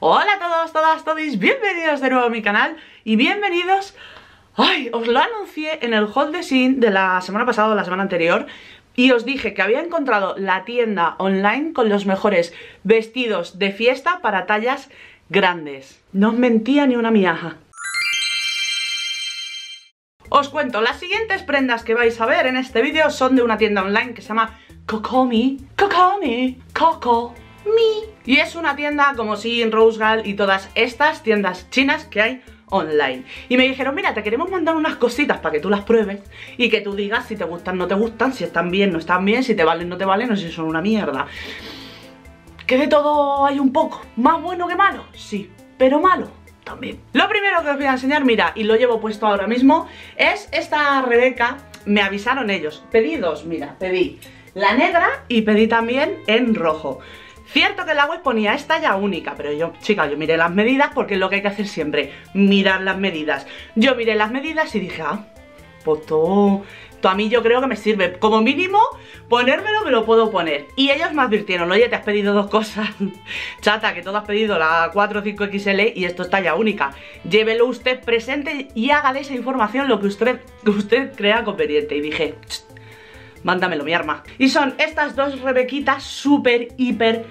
Hola a todos, todas, todos, bienvenidos de nuevo a mi canal y bienvenidos... Ay, os lo anuncié en el haul de Sin de la semana pasada o la semana anterior y os dije que había encontrado la tienda online con los mejores vestidos de fiesta para tallas grandes. No os mentía ni una miaja. Os cuento, las siguientes prendas que vais a ver en este vídeo son de una tienda online que se llama Kokomi, Kokomi, Coco, Y es una tienda como Sin, Rosegal y todas estas tiendas chinas que hay online. Y me dijeron, mira, te queremos mandar unas cositas para que tú las pruebes y que tú digas si te gustan, no te gustan, si están bien, no están bien, si te valen, no te valen o si son una mierda. Que de todo hay un poco. Más bueno que malo, sí, pero malo también. Lo primero que os voy a enseñar, mira, y lo llevo puesto ahora mismo, es esta Rebeca, me avisaron ellos, pedí dos, mira, pedí la negra y pedí también en rojo. Cierto que la web ponía esta ya única, pero yo, chica, yo miré las medidas porque es lo que hay que hacer siempre, mirar las medidas. Yo miré las medidas y dije, ah, pues todo, a mí yo creo que me sirve. Como mínimo, ponérmelo me lo puedo poner. Y ellos me advirtieron, oye, te has pedido dos cosas. Chata, que todo has pedido la 4 5 XL y esto es talla única. Llévelo usted presente y hágale esa información lo que usted, usted crea conveniente. Y dije, mándamelo, mi arma. Y son estas dos rebequitas súper, hiper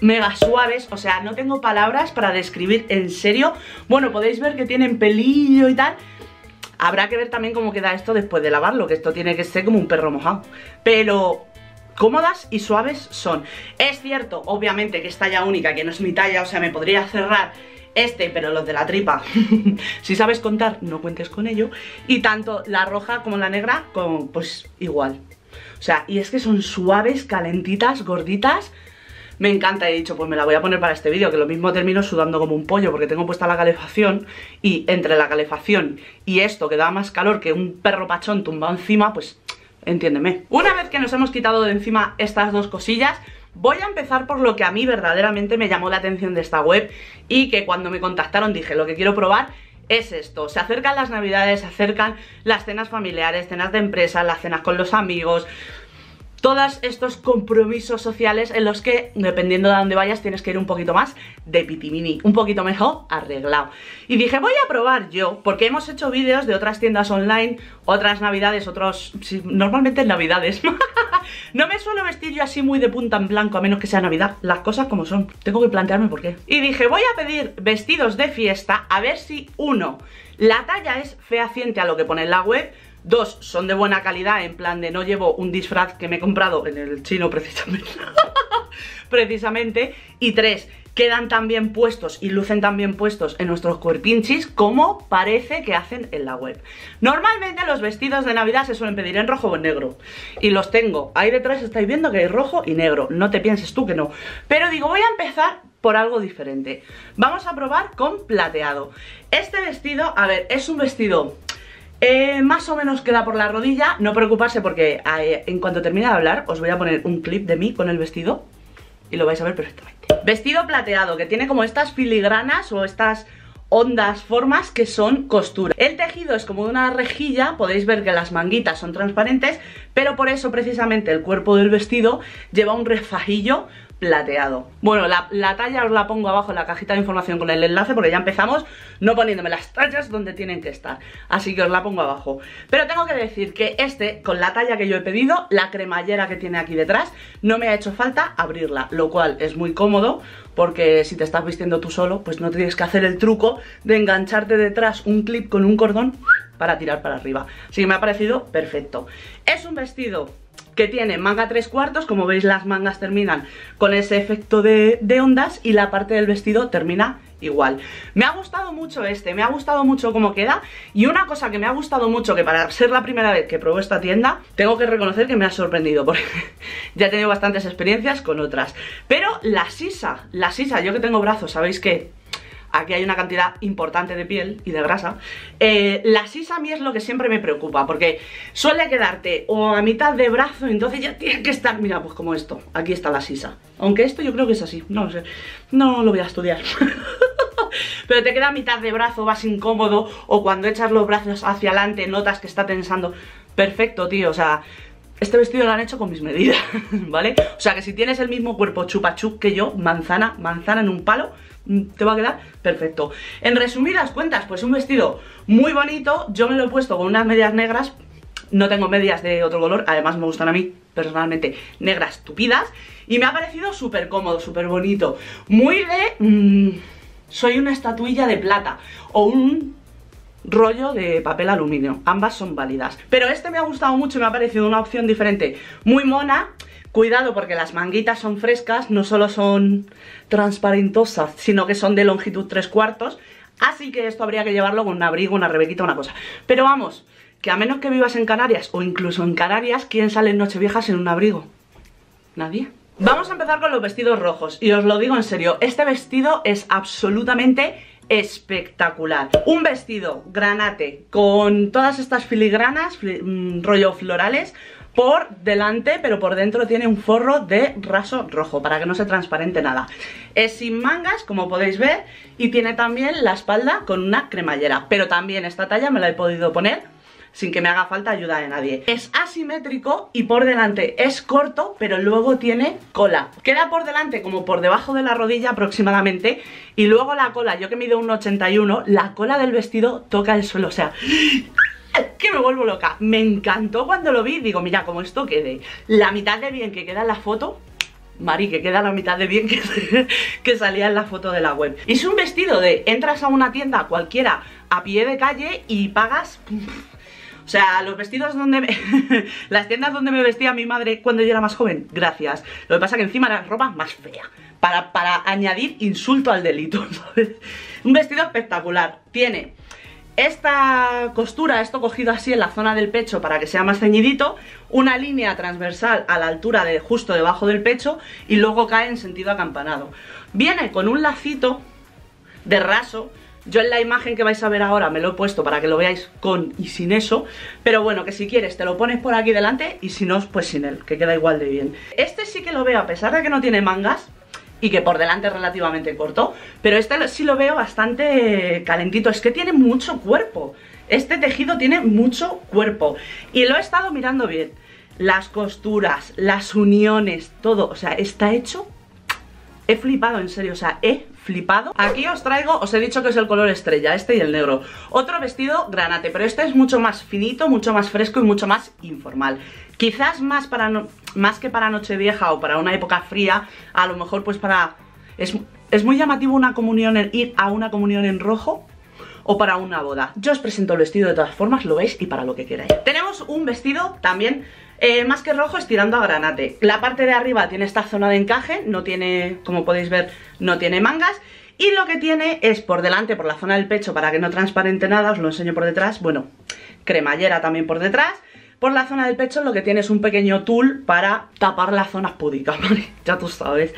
mega suaves, o sea, no tengo palabras para describir en serio. Bueno, podéis ver que tienen pelillo y tal. Habrá que ver también cómo queda esto después de lavarlo, que esto tiene que ser como un perro mojado. Pero cómodas y suaves son. Es cierto, obviamente, que es talla única, que no es mi talla, o sea, me podría cerrar este, pero los de la tripa, si sabes contar, no cuentes con ello. Y tanto la roja como la negra, pues igual. O sea, y es que son suaves, calentitas, gorditas. Me encanta, he dicho, pues me la voy a poner para este vídeo, que lo mismo termino sudando como un pollo porque tengo puesta la calefacción y entre la calefacción y esto que da más calor que un perro pachón tumbado encima, pues entiéndeme. Una vez que nos hemos quitado de encima estas dos cosillas, Voy a empezar por lo que a mí verdaderamente me llamó la atención de esta web y que cuando me contactaron dije lo que quiero probar es esto, se acercan las navidades, se acercan las cenas familiares, cenas de empresa, las cenas con los amigos, todos estos compromisos sociales en los que, dependiendo de dónde vayas, tienes que ir un poquito más de pitimini, un poquito mejor arreglado. Y dije, voy a probar yo, porque hemos hecho vídeos de otras tiendas online, otras navidades, otros... normalmente en navidades. no me suelo vestir yo así muy de punta en blanco, a menos que sea navidad. Las cosas como son. Tengo que plantearme por qué. Y dije, voy a pedir vestidos de fiesta, a ver si, uno, la talla es fehaciente a lo que pone en la web, Dos, son de buena calidad, en plan de no llevo un disfraz que me he comprado en el chino precisamente. precisamente. Y tres, quedan tan bien puestos y lucen tan bien puestos en nuestros cuerpinchis como parece que hacen en la web. Normalmente los vestidos de Navidad se suelen pedir en rojo o en negro. Y los tengo. Ahí detrás estáis viendo que hay rojo y negro. No te pienses tú que no. Pero digo, voy a empezar por algo diferente. Vamos a probar con plateado. Este vestido, a ver, es un vestido eh, más o menos queda por la rodilla, no preocuparse porque eh, en cuanto termine de hablar os voy a poner un clip de mí con el vestido y lo vais a ver perfectamente. Vestido plateado que tiene como estas filigranas o estas ondas, formas que son costura. El tejido es como una rejilla, podéis ver que las manguitas son transparentes, pero por eso precisamente el cuerpo del vestido lleva un refajillo plateado. Bueno, la, talla os la pongo abajo en la cajita de información con el enlace porque ya empezamos no poniéndome las tallas donde tienen que estar. Así que os la pongo abajo. Pero tengo que decir que este, con la talla que yo he pedido, la cremallera que tiene aquí detrás, no me ha hecho falta abrirla, lo cual es muy cómodo porque si te estás vistiendo tú solo, pues no tienes que hacer el truco de engancharte detrás un clip con un cordón para tirar para arriba. Así que me ha parecido perfecto. Es un vestido que tiene manga tres cuartos, como veis las mangas terminan con ese efecto de, ondas y la parte del vestido termina igual. Me ha gustado mucho este, me ha gustado mucho cómo queda y una cosa que me ha gustado mucho, que para ser la primera vez que probé esta tienda, tengo que reconocer que me ha sorprendido porque ya he tenido bastantes experiencias con otras. Pero la sisa, la sisa, yo que tengo brazos, sabéis que aquí hay una cantidad importante de piel y de grasa, eh, la sisa a mí es lo que siempre me preocupa, porque suele quedarte o a mitad de brazo, entonces ya tiene que estar, mira, pues como esto, aquí está la sisa. Aunque esto yo creo que es así, no sé, no lo voy a estudiar. Pero te queda a mitad de brazo, vas incómodo, o cuando echas los brazos hacia adelante notas que está tensando. Perfecto, tío, o sea, este vestido lo han hecho con mis medidas, ¿vale? O sea que si tienes el mismo cuerpo chupachup que yo, manzana, manzana en un palo, te va a quedar perfecto. En resumidas cuentas, pues un vestido muy bonito, yo me lo he puesto con unas medias negras, no tengo medias de otro color, además me gustan a mí personalmente negras tupidas y me ha parecido súper cómodo, súper bonito, muy de... Mm, soy una estatuilla de plata o un rollo de papel aluminio. Ambas son válidas. Pero este me ha gustado mucho me ha parecido una opción diferente. Muy mona. Cuidado porque las manguitas son frescas, no solo son transparentosas, sino que son de longitud 3 cuartos. Así que esto habría que llevarlo con un abrigo, una rebequita, una cosa. Pero vamos, que a menos que vivas en Canarias o incluso en Canarias, ¿quién sale en Nocheviejas en un abrigo? Nadie. Vamos a empezar con los vestidos rojos y os lo digo en serio, este vestido es absolutamente espectacular. Un vestido granate con todas estas filigranas, mm, rollo florales, por delante, pero por dentro tiene un forro de raso rojo para que no se transparente nada. Es sin mangas, como podéis ver, y tiene también la espalda con una cremallera, pero también esta talla me la he podido poner sin que me haga falta ayuda de nadie. Es asimétrico y por delante es corto, pero luego tiene cola. Queda por delante como por debajo de la rodilla aproximadamente y luego la cola, yo que mido un 81, la cola del vestido toca el suelo, o sea... que me vuelvo loca, me encantó cuando lo vi, digo, mira, como esto quede la mitad de bien que queda en la foto, Mari, que queda la mitad de bien que, que, salía en la foto de la web. Es un vestido de entras a una tienda cualquiera a pie de calle y pagas o sea, los vestidos donde... Me... las tiendas donde me vestía mi madre cuando yo era más joven, gracias. Lo que pasa que encima era ropa más fea. Para, para añadir insulto al delito. Un vestido espectacular. Tiene esta costura, esto cogido así en la zona del pecho para que sea más ceñidito, una línea transversal a la altura de justo debajo del pecho y luego cae en sentido acampanado. Viene con un lacito de raso yo en la imagen que vais a ver ahora me lo he puesto para que lo veáis con y sin eso Pero bueno, que si quieres te lo pones por aquí delante y si no, pues sin él, que queda igual de bien Este sí que lo veo, a pesar de que no tiene mangas y que por delante es relativamente corto Pero este sí lo veo bastante calentito, es que tiene mucho cuerpo. Este tejido tiene mucho cuerpo. Y lo he estado mirando bien. Las costuras, las uniones, todo, o sea, está hecho He flipado, en serio, o sea, he flipado. Aquí os traigo, os he dicho que es el color estrella, este y el negro. Otro vestido granate, pero este es mucho más finito, mucho más fresco y mucho más informal. Quizás más, para más que para Nochevieja o para una época fría A lo mejor pues para... Es, es muy llamativo una comunión en, ir a una comunión en rojo o para una boda. Yo os presento el vestido de todas formas, lo veis y para lo que queráis. Tenemos un vestido también eh, más que rojo estirando a granate. La parte de arriba tiene esta zona de encaje, no tiene, como podéis ver, no tiene mangas. Y lo que tiene es por delante, por la zona del pecho, para que no transparente nada, os lo enseño por detrás, bueno, cremallera también por detrás. Por la zona del pecho lo que tiene es un pequeño tul para tapar las zonas púdicas, ¿vale? Ya tú sabes.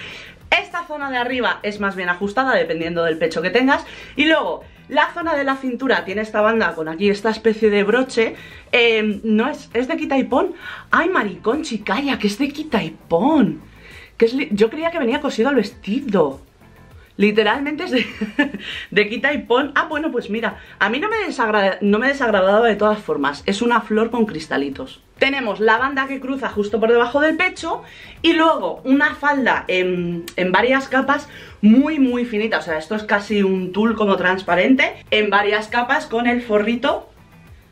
Esta zona de arriba es más bien ajustada dependiendo del pecho que tengas. Y luego la zona de la cintura tiene esta banda con aquí esta especie de broche. Em, no es, es de quita y pon. Ay, maricón, chicaya, que es de quita y pon. Que es yo creía que venía cosido al vestido. Literalmente es de, quita y pon. Ah, bueno, pues mira, a mí no me, no me desagradaba de todas formas. Es una flor con cristalitos. Tenemos la banda que cruza justo por debajo del pecho y luego una falda en, en varias capas muy muy finita. O sea, esto es casi un tul como transparente en varias capas con el forrito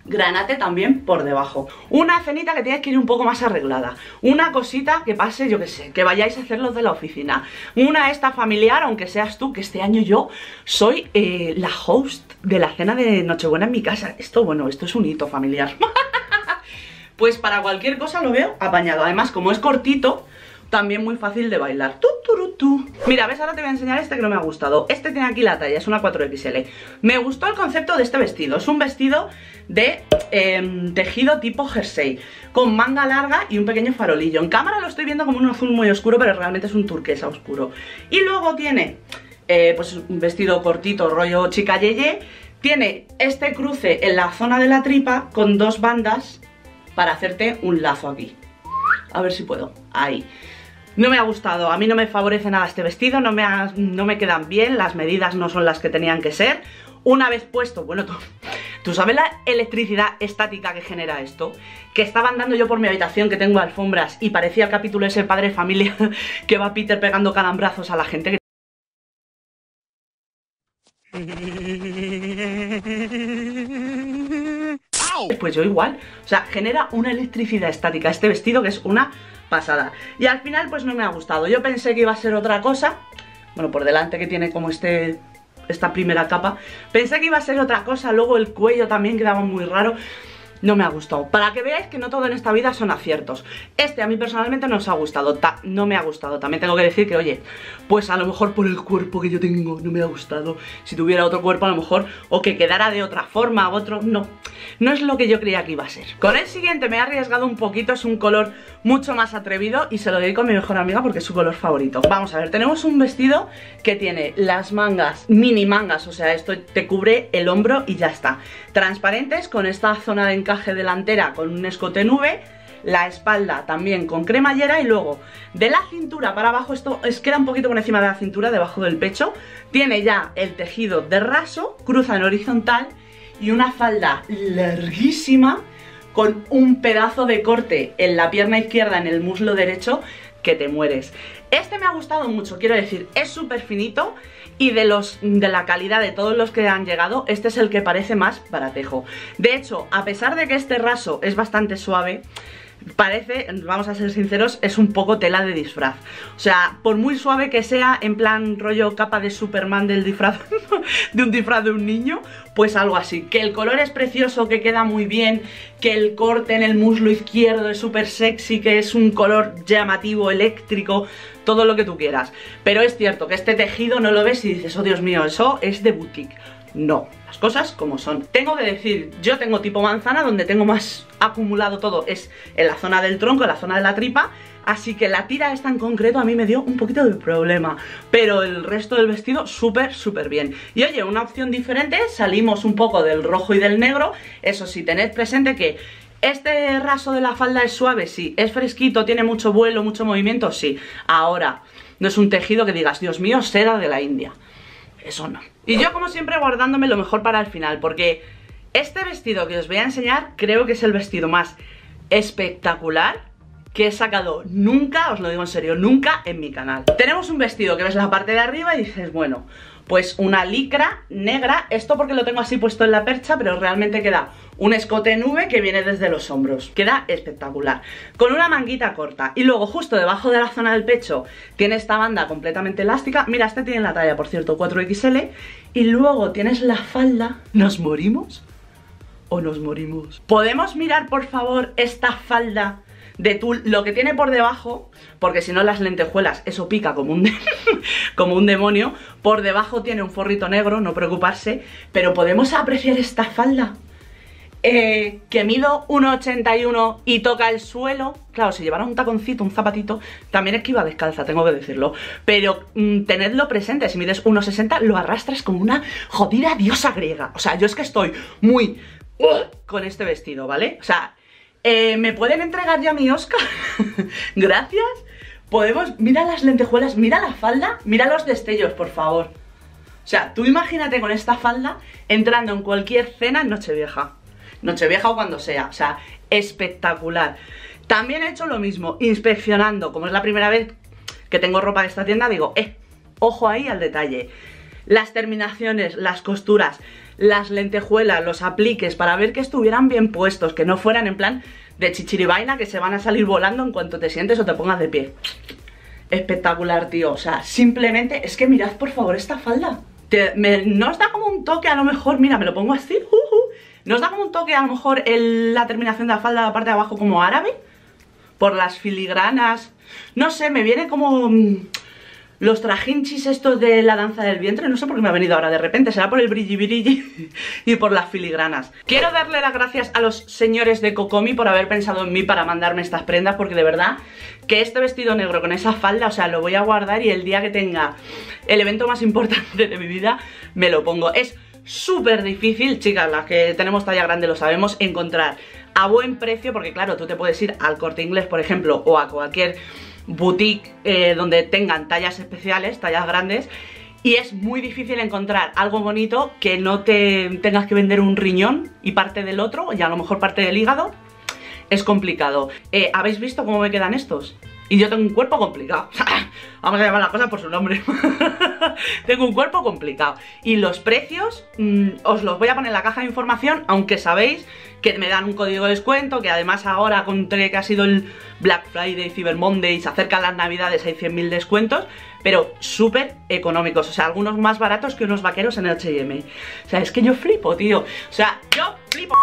granate también por debajo. Una cenita que tienes que ir un poco más arreglada. Una cosita que pase, yo que sé, que vayáis a hacerlo de la oficina. Una esta familiar, aunque seas tú, que este año yo soy eh, la host de la cena de Nochebuena en mi casa. Esto, bueno, esto es un hito familiar. pues para cualquier cosa lo veo apañado. Además, como es cortito, también muy fácil de bailar. Tu, Mira, ves, ahora te voy a enseñar este que no me ha gustado. Este tiene aquí la talla, es una 4XL. Me gustó el concepto de este vestido. Es un vestido de em, tejido tipo jersey, con manga larga y un pequeño farolillo. En cámara lo estoy viendo como un azul muy oscuro, pero realmente es un turquesa oscuro. Y luego tiene, eh, pues un vestido cortito, rollo chica yeye. Tiene este cruce en la zona de la tripa con dos bandas para hacerte un lazo aquí. A ver si puedo. Ahí. No me ha gustado, a mí no me favorece nada este vestido, no me, no me quedan bien, las medidas no son las que tenían que ser. Una vez puesto, bueno, ¿Tú sabes la electricidad estática que genera esto? Que estaba andando yo por mi habitación que tengo alfombras y parecía el capítulo ese padre de familia que va Peter pegando calambrazos a la gente que Pues yo igual, o sea, genera una electricidad estática este vestido que es una pasada. Y al final pues no me ha gustado, yo pensé que iba a ser otra cosa. Bueno, por delante que tiene como este esta primera capa. Pensé que iba a ser otra cosa, luego el cuello también quedaba muy raro no me ha gustado. Para que veáis que no todo en esta vida son aciertos. Este a mí personalmente no os ha gustado, no me ha gustado. También tengo que decir que, oye, pues a lo mejor por el cuerpo que yo tengo no me ha gustado. Si tuviera otro cuerpo a lo mejor, o que quedara de otra forma, otro, no. No es lo que yo creía que iba a ser. Con el siguiente me he arriesgado un poquito, es un color mucho más atrevido y se lo dedico a mi mejor amiga porque es su color favorito. Vamos a ver, tenemos un vestido que tiene las mangas, mini mangas, o sea, esto te cubre el hombro y ya está. Transparentes con esta zona de encaje delantera con un escote nube la espalda también con cremallera y luego de la cintura para abajo, esto es queda un poquito por encima de la cintura, debajo del pecho, tiene ya el tejido de raso, cruza en horizontal y una falda larguísima con un pedazo de corte en la pierna izquierda, en el muslo derecho, que te mueres. Este me ha gustado mucho, quiero decir, es súper finito y de, los, de la calidad de todos los que han llegado, este es el que parece más baratejo. De hecho, a pesar de que este raso es bastante suave, parece, vamos a ser sinceros, es un poco tela de disfraz. O sea, por muy suave que sea, en plan rollo capa de Superman del disfraz, de un disfraz de un niño, pues algo así. Que el color es precioso, que queda muy bien, que el corte en el muslo izquierdo es súper sexy, que es un color llamativo, eléctrico, todo lo que tú quieras. Pero es cierto que este tejido no lo ves y dices, oh Dios mío, eso es de boutique. No, las cosas como son. Tengo que decir, yo tengo tipo manzana donde tengo más acumulado todo es en la zona del tronco, en la zona de la tripa Así que la tira esta en concreto a mí me dio un poquito de problema Pero el resto del vestido súper, súper bien Y oye, una opción diferente, salimos un poco del rojo y del negro Eso sí, tened presente que este raso de la falda es suave, sí. Es fresquito, tiene mucho vuelo, mucho movimiento, sí. Ahora, no es un tejido que digas, Dios mío, seda de la India Eso no. Y yo como siempre guardándome lo mejor para el final Porque este vestido que os voy a enseñar creo que es el vestido más espectacular que he sacado nunca, os lo digo en serio, nunca en mi canal. Tenemos un vestido que ves la parte de arriba y dices, bueno, pues una licra negra, esto porque lo tengo así puesto en la percha, pero realmente queda un escote nube que viene desde los hombros, queda espectacular, con una manguita corta. Y luego justo debajo de la zona del pecho tiene esta banda completamente elástica, mira, este tiene la talla por cierto 4XL y luego tienes la falda, ¿nos morimos? o nos morimos. ¿Podemos mirar por favor esta falda de tul, lo que tiene por debajo, porque si no las lentejuelas, eso pica como un, como un demonio, por debajo tiene un forrito negro, no preocuparse, pero podemos apreciar esta falda. Eh, que mido 1,81 y toca el suelo Claro, si llevara un taconcito, un zapatito También es que iba descalza, tengo que decirlo Pero mm, tenedlo presente, si mides 1,60 Lo arrastras como una jodida diosa griega O sea, yo es que estoy muy con este vestido, ¿vale? O sea, eh, ¿me pueden entregar ya mi Oscar? Gracias. Podemos, mira las lentejuelas, mira la falda, mira los destellos, por favor. O sea, tú imagínate con esta falda entrando en cualquier cena en Nochevieja. Nochevieja o cuando sea, o sea, espectacular. También he hecho lo mismo, inspeccionando, como es la primera vez que tengo ropa de esta tienda, digo, eh, ojo ahí al detalle. Las terminaciones, las costuras, las lentejuelas, los apliques, para ver que estuvieran bien puestos, que no fueran en plan de chichiribaina que se van a salir volando en cuanto te sientes o te pongas de pie. Espectacular, tío. O sea, simplemente, es que mirad por favor esta falda. ¿No os da como un toque a lo mejor? Mira, me lo pongo así. Uh, uh. ¿No os da como un toque a lo mejor la terminación de la falda, la parte de abajo como árabe? Por las filigranas. No sé, me viene como... Los trajinchis estos de la danza del vientre, no sé por qué me ha venido ahora de repente, será por el brilli brilli y por las filigranas. Quiero darle las gracias a los señores de Kokomi por haber pensado en mí para mandarme estas prendas, porque de verdad que este vestido negro con esa falda, o sea, lo voy a guardar y el día que tenga el evento más importante de mi vida, me lo pongo. Es súper difícil, chicas, las que tenemos talla grande lo sabemos, encontrar a buen precio, porque claro, tú te puedes ir al Corte Inglés, por ejemplo, o a cualquier boutique eh, donde tengan tallas especiales, tallas grandes y es muy difícil encontrar algo bonito que no te tengas que vender un riñón y parte del otro, y a lo mejor parte del hígado. Es complicado. Eh, ¿Habéis visto cómo me quedan estos? Y yo tengo un cuerpo complicado. Vamos a llamar las cosas por su nombre. tengo un cuerpo complicado. Y los precios mmm, os los voy a poner en la caja de información, aunque sabéis que me dan un código de descuento, que además ahora con que ha sido el Black Friday, Cyber Monday, se acercan las navidades, hay 100.000 descuentos, pero súper económicos, o sea, algunos más baratos que unos vaqueros en H&M. O sea, es que yo flipo, tío. O sea, yo flipo.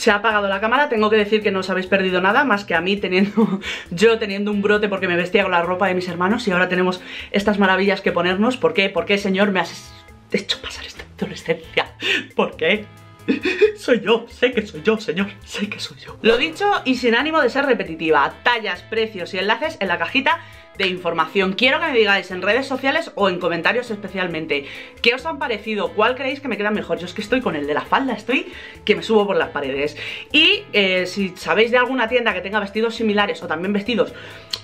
Se ha apagado la cámara, tengo que decir que no os habéis perdido nada Más que a mí teniendo, yo teniendo un brote porque me vestía con la ropa de mis hermanos Y ahora tenemos estas maravillas que ponernos ¿Por qué? ¿Por qué, señor, me has hecho pasar esta adolescencia? ¿Por qué? Soy yo, sé que soy yo, señor, sé que soy yo Lo dicho y sin ánimo de ser repetitiva Tallas, precios y enlaces en la cajita de información Quiero que me digáis en redes sociales o en comentarios especialmente ¿Qué os han parecido? ¿Cuál creéis que me queda mejor? Yo es que estoy con el de la falda, estoy que me subo por las paredes Y eh, si sabéis de alguna tienda que tenga vestidos similares o también vestidos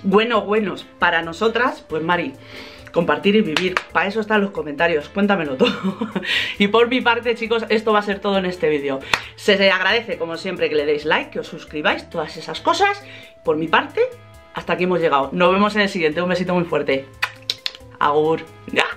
buenos, buenos para nosotras Pues Mari compartir y vivir. Para eso están los comentarios, cuéntamelo todo. y por mi parte, chicos, esto va a ser todo en este vídeo. Se agradece, como siempre, que le deis like, que os suscribáis, todas esas cosas. Por mi parte, hasta aquí hemos llegado. Nos vemos en el siguiente. Un besito muy fuerte. Agur. Ya.